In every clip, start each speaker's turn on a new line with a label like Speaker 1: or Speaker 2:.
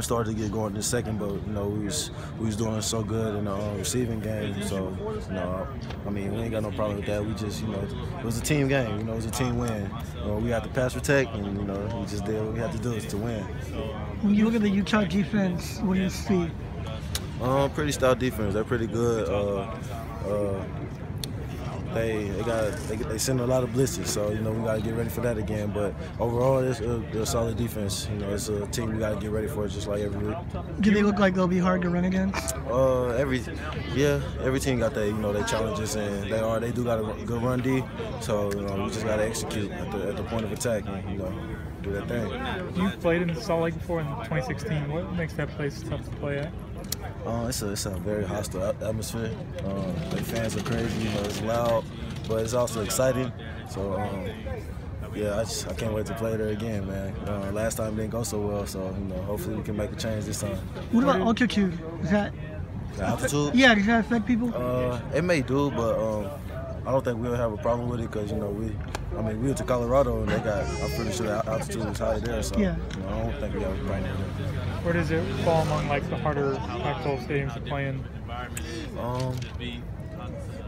Speaker 1: it started to get going in the second, but you know we was we was doing so good in the uh, receiving game. So you know, I mean, we ain't got no problem with that. We just you know it was a team game. You know, it was a team win. You know, we had to pass protect, and you know we just did what we had to do is to win.
Speaker 2: When you look at the Utah defense, what do you see?
Speaker 1: Um, pretty stout defense. They're pretty good. Uh, uh, they they got they, they send a lot of blitzes, so you know we got to get ready for that again. But overall, it's a, a solid defense. You know, it's a team we got to get ready for, just like every week.
Speaker 2: Do they look like they'll be hard to run against?
Speaker 1: Uh, every yeah, every team got their you know their challenges, and they are they do got a good run D. So you know we just got to execute at the, at the point of attack, and you know do that thing.
Speaker 3: You've played in Salt Lake before in 2016. What makes that place tough to play at?
Speaker 1: Uh, it's a it's a very hostile atmosphere. Um, the fans are crazy. You know, it's loud, but it's also exciting. So um, yeah, I just I can't wait to play there again, man. Uh, last time didn't go so well, so you know, hopefully we can make a change this time.
Speaker 2: What about altitude? Is that
Speaker 1: the altitude?
Speaker 2: Yeah, does that affect people?
Speaker 1: Uh, it may do, but um, I don't think we'll have a problem with it because you know we. I mean, we went to Colorado and they got. I'm pretty sure the altitude is high there, so
Speaker 2: yeah.
Speaker 1: you know, I don't think we have a problem with it.
Speaker 3: Where does it fall among like the harder Pac-12 stadiums to play in?
Speaker 1: Um,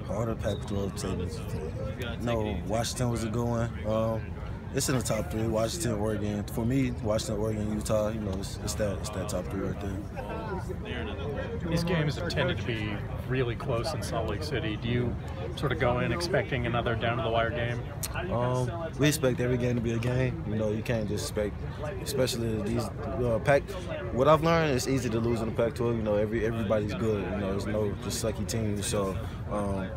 Speaker 1: harder Pac-12 stadiums. No, Washington was a good one. Um, it's in the top three. Washington, Oregon. For me, Washington, Oregon, Utah. You know, it's, it's that it's that top three right there.
Speaker 4: These games have tended to be really close in Salt Lake City. Do you sort of go in expecting another down to the wire game?
Speaker 1: Um, we expect every game to be a game. You know, you can't just expect, especially these uh, Pac. What I've learned, it's easy to lose in the Pac-12. You know, every everybody's good. You know, there's no just sucky teams. So. Um,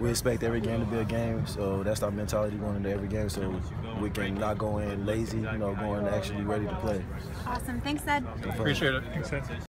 Speaker 1: we expect every game to be a game, so that's our mentality going into every game. So we can not go in lazy, you know, going actually ready to play.
Speaker 5: Awesome. Thanks, Ed.
Speaker 4: Appreciate it. Thanks, Ed.